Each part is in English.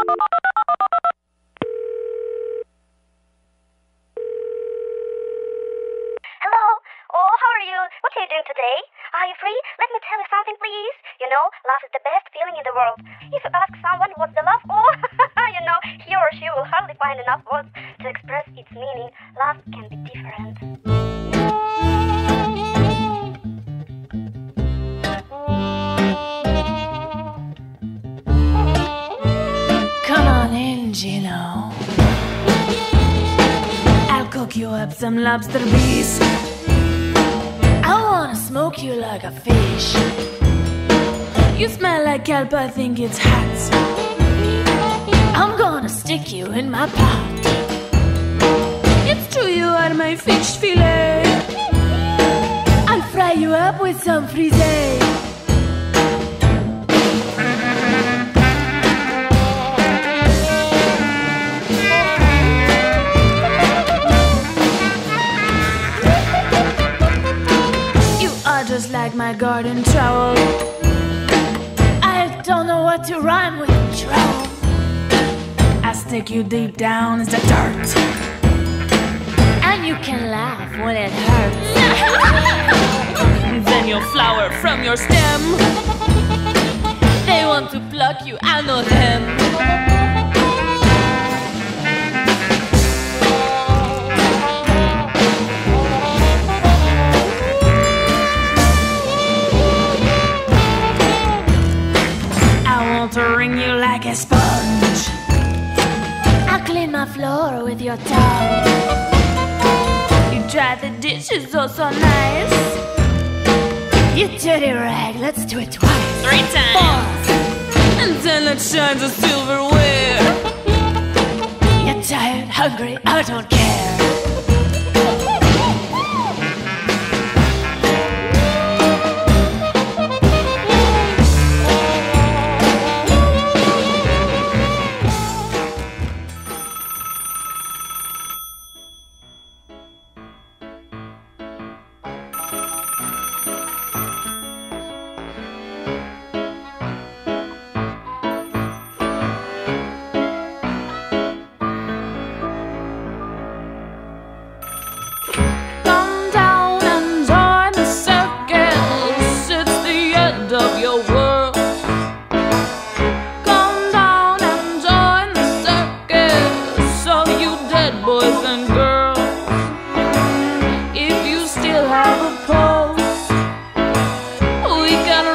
Hello. Oh, how are you? What are you doing today? Are you free? Let me tell you something, please. You know, love is the best feeling in the world. If you ask someone what's the love, oh, you know, he or she will hardly find enough words to express its meaning. Love can be different. Some lobster beef. I wanna smoke you like a fish. You smell like kelp, I think it's hot. I'm gonna stick you in my pot. It's true, you are my fish fillet. I'll fry you up with some frisee. Like my garden trowel. I don't know what to rhyme with trowel. I stick you deep down in the dirt. And you can laugh when it hurts. then you'll flower from your stem. They want to pluck you, I know them. Floor with your tongue. You dry the dishes oh so nice. You dirty rag, let's do it twice. Three times. Four. And then let's shine the silverware. You're tired, hungry, I don't care.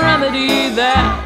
Remedy that.